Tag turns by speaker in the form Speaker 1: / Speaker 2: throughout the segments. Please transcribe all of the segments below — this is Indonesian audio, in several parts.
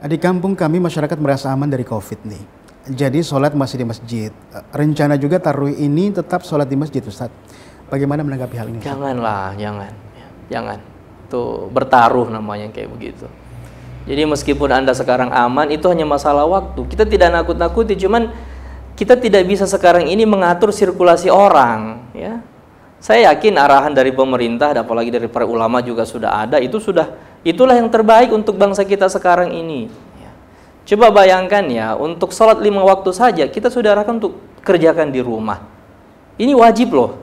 Speaker 1: Di kampung kami masyarakat merasa aman dari COVID nih. Jadi sholat masih di masjid. Rencana juga taruh ini tetap sholat di masjid Ustaz. Bagaimana menanggapi hal ini?
Speaker 2: Janganlah, jangan. Jangan. Itu bertaruh namanya kayak begitu. Jadi meskipun Anda sekarang aman, itu hanya masalah waktu. Kita tidak nakut-nakuti, cuman kita tidak bisa sekarang ini mengatur sirkulasi orang. Ya. Saya yakin arahan dari pemerintah, apalagi dari para ulama juga sudah ada, itu sudah itulah yang terbaik untuk bangsa kita sekarang ini. Coba bayangkan ya, untuk sholat lima waktu saja, kita sudah arahkan untuk kerjakan di rumah. Ini wajib loh.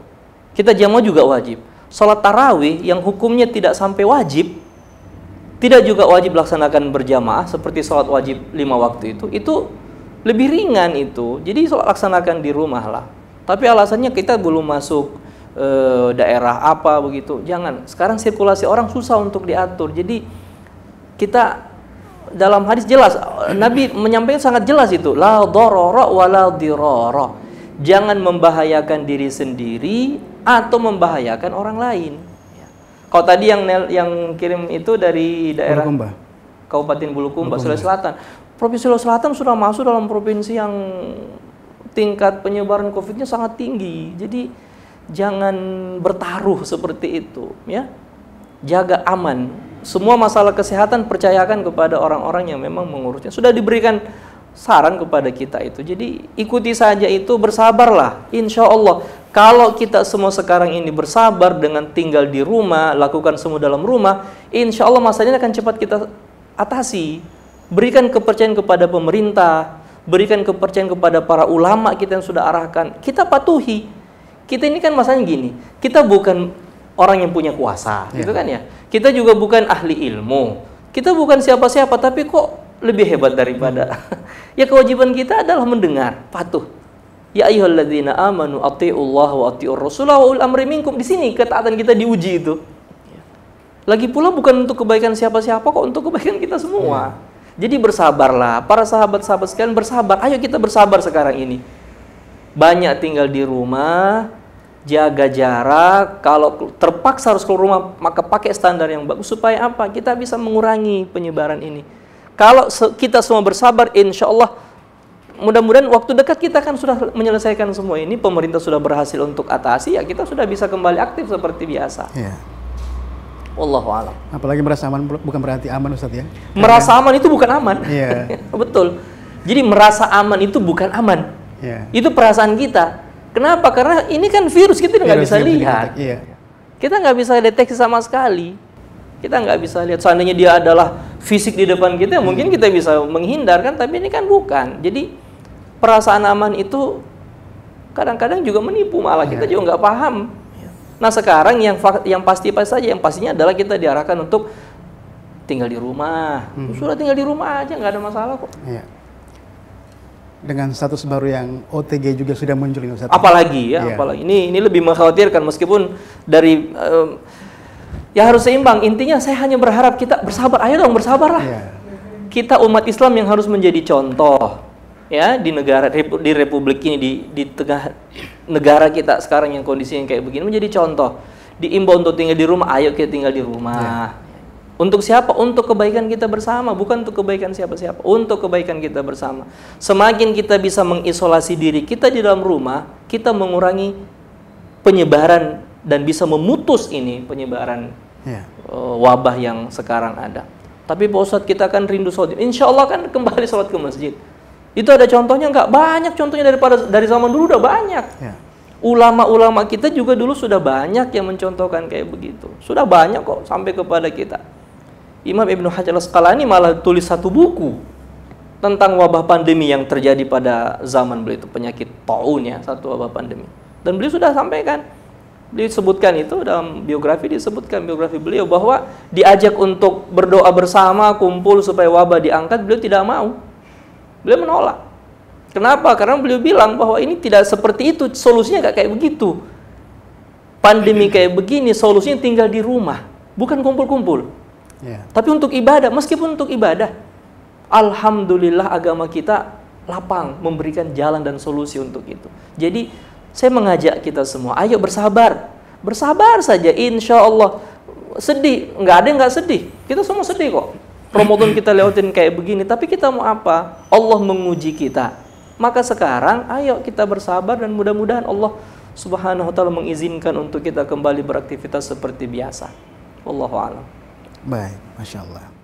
Speaker 2: Kita jamaah juga wajib. Sholat tarawih yang hukumnya tidak sampai wajib, tidak juga wajib laksanakan berjamaah seperti sholat wajib lima waktu itu itu lebih ringan itu jadi sholat laksanakan di rumah lah tapi alasannya kita belum masuk e, daerah apa begitu. Jangan. Sekarang sirkulasi orang susah untuk diatur. Jadi kita dalam hadis jelas Nabi menyampaikan sangat jelas itu. La dororo wala diroro jangan membahayakan diri sendiri atau membahayakan orang lain. Kalau tadi yang yang kirim itu dari daerah
Speaker 1: Bulukumba.
Speaker 2: Kabupaten Bulukumba, Sulawesi Selatan. Provinsi Sulawesi Selatan sudah masuk dalam provinsi yang tingkat penyebaran COVID-nya sangat tinggi. Jadi jangan bertaruh seperti itu, ya. Jaga aman. Semua masalah kesehatan percayakan kepada orang-orang yang memang mengurusnya. Sudah diberikan saran kepada kita itu. Jadi ikuti saja itu, bersabarlah. Insya Allah kalau kita semua sekarang ini bersabar dengan tinggal di rumah, lakukan semua dalam rumah, insya Allah masalahnya akan cepat kita atasi. Berikan kepercayaan kepada pemerintah, berikan kepercayaan kepada para ulama kita yang sudah arahkan. Kita patuhi. Kita ini kan masalahnya gini, kita bukan orang yang punya kuasa, yeah. gitu kan ya. Kita juga bukan ahli ilmu. Kita bukan siapa-siapa, tapi kok lebih hebat daripada. ya kewajiban kita adalah mendengar, patuh. Ya ayyuhalladzina amanu Allah wa atiur rasulah wa ul amri minkum. Di sini ketaatan kita diuji itu. Lagi pula bukan untuk kebaikan siapa-siapa kok, untuk kebaikan kita semua. Jadi bersabarlah, para sahabat-sahabat sekalian bersabar. Ayo kita bersabar sekarang ini. Banyak tinggal di rumah, jaga jarak. Kalau terpaksa harus keluar rumah, maka pakai standar yang bagus supaya apa? Kita bisa mengurangi penyebaran ini. Kalau kita semua bersabar, insya Allah mudah-mudahan waktu dekat kita kan sudah menyelesaikan semua ini, pemerintah sudah berhasil untuk atasi, ya kita sudah bisa kembali aktif seperti biasa.
Speaker 1: Ya.
Speaker 2: Wallahu alam.
Speaker 1: Apalagi merasa aman bukan berarti aman Ustaz ya.
Speaker 2: Merasa aman itu bukan aman.
Speaker 1: Iya.
Speaker 2: Betul. Jadi merasa aman itu bukan aman.
Speaker 1: Iya.
Speaker 2: Itu perasaan kita. Kenapa? Karena ini kan virus kita nggak bisa lihat.
Speaker 1: Iya.
Speaker 2: Kita nggak bisa deteksi sama sekali. Kita nggak bisa lihat. Seandainya dia adalah fisik di depan kita, hmm. mungkin kita bisa menghindar kan. Tapi ini kan bukan. Jadi perasaan aman itu kadang-kadang juga menipu malah kita iya. juga nggak paham. Nah sekarang yang yang pasti pasti saja yang pastinya adalah kita diarahkan untuk tinggal di rumah. Hmm. Sudah tinggal di rumah aja nggak ada masalah kok.
Speaker 1: Iya. Dengan status baru yang OTG juga sudah muncul ini Ustaz.
Speaker 2: Apalagi ya, iya. apalagi ini ini lebih mengkhawatirkan meskipun dari um, ya harus seimbang. Intinya saya hanya berharap kita bersabar. Ayo dong bersabarlah. Iya. Kita umat Islam yang harus menjadi contoh ya di negara di republik ini di di tengah negara kita sekarang yang kondisinya kayak begini menjadi contoh diimbau untuk tinggal di rumah ayo kita tinggal di rumah ya. Untuk siapa untuk kebaikan kita bersama bukan untuk kebaikan siapa-siapa untuk kebaikan kita bersama semakin kita bisa mengisolasi diri kita di dalam rumah kita mengurangi penyebaran dan bisa memutus ini penyebaran ya. uh, wabah yang sekarang ada tapi Pak Ustadz kita akan rindu sholat insya Allah kan kembali sholat ke masjid itu ada contohnya nggak? Banyak contohnya daripada dari zaman dulu udah banyak. Ya. Ulama-ulama kita juga dulu sudah banyak yang mencontohkan kayak begitu. Sudah banyak kok sampai kepada kita. Imam Ibnu Hajar Al-Asqalani malah tulis satu buku tentang wabah pandemi yang terjadi pada zaman beliau itu penyakit taun ya, satu wabah pandemi. Dan beliau sudah sampaikan beliau sebutkan itu dalam biografi disebutkan biografi beliau bahwa diajak untuk berdoa bersama kumpul supaya wabah diangkat beliau tidak mau Beliau menolak. Kenapa? Karena beliau bilang bahwa ini tidak seperti itu, solusinya nggak kayak begitu. Pandemi kayak begini, solusinya tinggal di rumah, bukan kumpul-kumpul. Yeah. Tapi untuk ibadah, meskipun untuk ibadah, alhamdulillah agama kita lapang memberikan jalan dan solusi untuk itu. Jadi saya mengajak kita semua, ayo bersabar, bersabar saja, insya Allah. Sedih, nggak ada yang nggak sedih. Kita semua sedih kok. Ramadan kita lewatin kayak begini, tapi kita mau apa? Allah menguji kita. Maka sekarang ayo kita bersabar dan mudah-mudahan Allah Subhanahu wa taala mengizinkan untuk kita kembali beraktivitas seperti biasa. Wallahu a'lam.
Speaker 1: Baik, Masya Allah.